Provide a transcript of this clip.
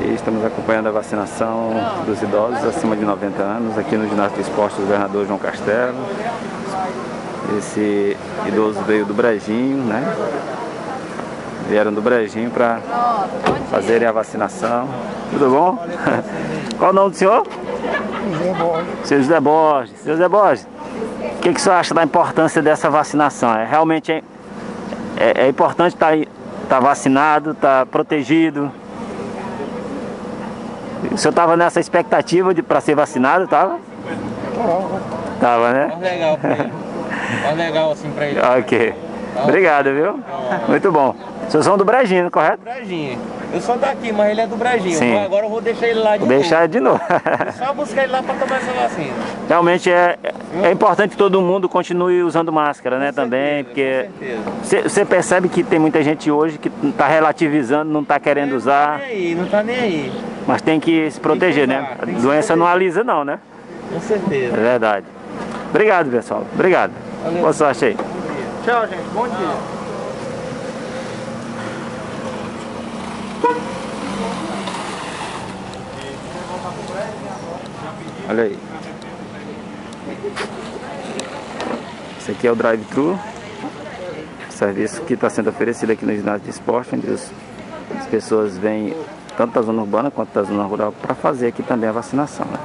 Aí estamos acompanhando a vacinação dos idosos acima de 90 anos aqui no ginásio de esportes do governador João Castelo. Esse idoso veio do Brejinho, né? Vieram do Brejinho para fazerem a vacinação. Tudo bom? Qual o nome do senhor? José Borges. Seu José Borges. Seu José Borges, o que, que o senhor acha da importância dessa vacinação? É, realmente é, é, é importante estar tá, tá vacinado, estar tá protegido? O senhor estava nessa expectativa de para ser vacinado, tava? Tava. Né? Mais legal pra ele. Mais legal assim pra ele. Ok. Obrigado, viu? Muito bom. Vocês são do Brejinho, correto? Brejinho. Eu sou daqui, mas ele é do Brejinho. Sim. Agora eu vou deixar ele lá de Vou novo. deixar de novo. Só buscar ele lá pra tomar essa vacina. Realmente é, é importante que todo mundo continue usando máscara, né? também, porque Com certeza. você percebe que tem muita gente hoje que está relativizando, não está querendo Não usar, tá nem aí, não tá nem aí. Mas tem que se proteger, usar, né? A que se doença não alisa não, né? Com É certeza. verdade. Obrigado, pessoal. Obrigado. Valeu. Boa sorte aí. Tchau, gente. Bom dia. Olha aí. Esse aqui é o drive-thru. Serviço que está sendo oferecido aqui no ginásio de esporte, onde as pessoas vêm tanto da zona urbana quanto da zona rural, para fazer aqui também a vacinação. Né?